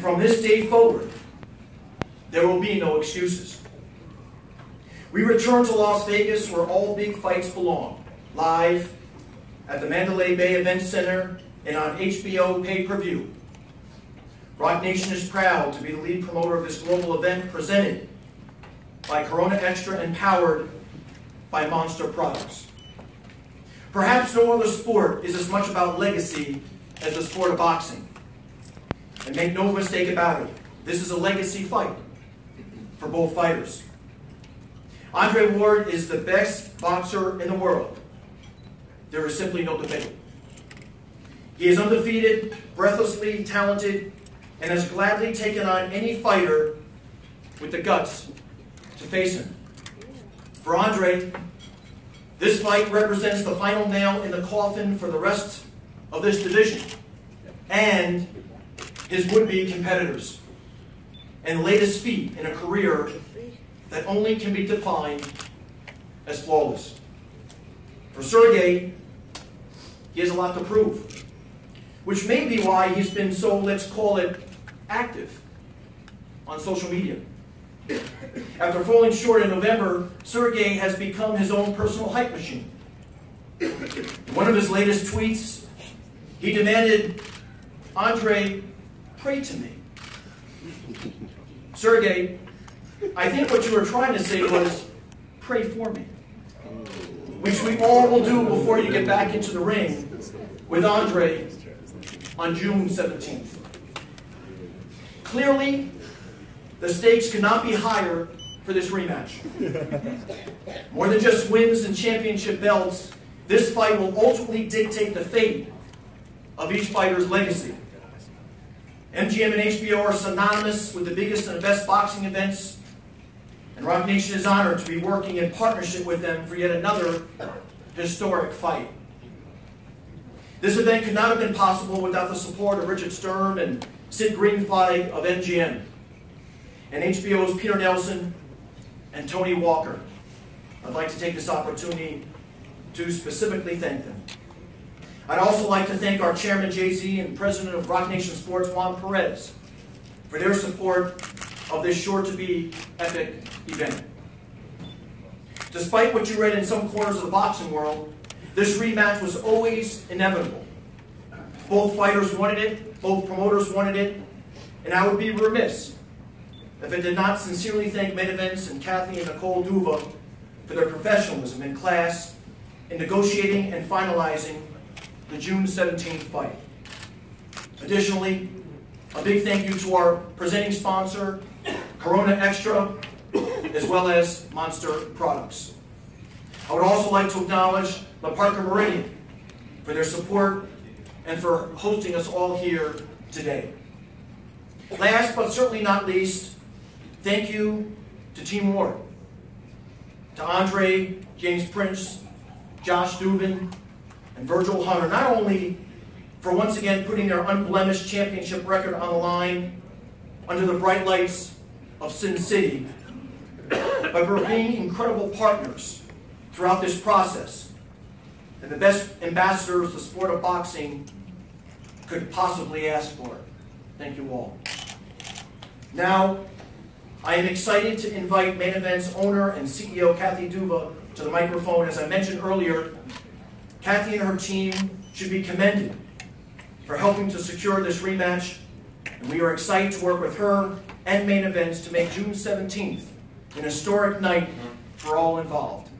from this day forward, there will be no excuses. We return to Las Vegas where all big fights belong, live at the Mandalay Bay Event Center and on HBO pay-per-view. Roc Nation is proud to be the lead promoter of this global event presented by Corona Extra and powered by Monster Products. Perhaps no other sport is as much about legacy as the sport of boxing. And make no mistake about it, this is a legacy fight for both fighters. Andre Ward is the best boxer in the world. There is simply no debate. He is undefeated, breathlessly talented, and has gladly taken on any fighter with the guts to face him. For Andre, this fight represents the final nail in the coffin for the rest of this division and his would-be competitors and latest feat in a career that only can be defined as flawless. For Sergey, he has a lot to prove, which may be why he's been so, let's call it, active on social media. After falling short in November, Sergey has become his own personal hype machine. In one of his latest tweets, he demanded, Andre, pray to me. Sergey, I think what you were trying to say was, pray for me. Which we all will do before you get back into the ring with Andre on June 17th. Clearly, the stakes cannot be higher for this rematch. More than just wins and championship belts, this fight will ultimately dictate the fate of each fighter's legacy. MGM and HBO are synonymous with the biggest and the best boxing events and Roc Nation is honored to be working in partnership with them for yet another historic fight. This event could not have been possible without the support of Richard Sturm and Sid Greenflag of MGM, and HBO's Peter Nelson and Tony Walker. I'd like to take this opportunity to specifically thank them. I'd also like to thank our chairman, Jay-Z, and president of Roc Nation Sports, Juan Perez, for their support of this sure-to-be epic event. Despite what you read in some corners of the boxing world, this rematch was always inevitable. Both fighters wanted it, both promoters wanted it, and I would be remiss if I did not sincerely thank main events and Kathy and Nicole Duva for their professionalism in class in negotiating and finalizing the June 17th fight. Additionally, a big thank you to our presenting sponsor, Corona Extra, as well as Monster Products. I would also like to acknowledge the Parker Meridien for their support and for hosting us all here today. Last but certainly not least, thank you to Team Ward, to Andre, James Prince, Josh Dubin, and Virgil Hunter, not only for once again putting their unblemished championship record on the line under the bright lights of Sin City, but for being incredible partners throughout this process and the best ambassadors the sport of boxing could possibly ask for. Thank you all. Now, I am excited to invite Main Event's owner and CEO, Kathy Duva, to the microphone. As I mentioned earlier, Kathy and her team should be commended for helping to secure this rematch, and we are excited to work with her and Main Events to make June 17th an historic night for all involved.